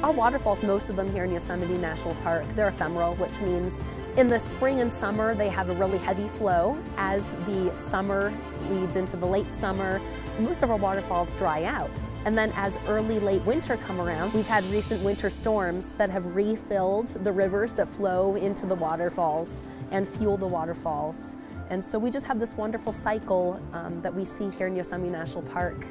Our waterfalls, most of them here in Yosemite National Park, they're ephemeral, which means in the spring and summer they have a really heavy flow. As the summer leads into the late summer, most of our waterfalls dry out. And then as early, late winter come around, we've had recent winter storms that have refilled the rivers that flow into the waterfalls and fuel the waterfalls. And so we just have this wonderful cycle um, that we see here in Yosemite National Park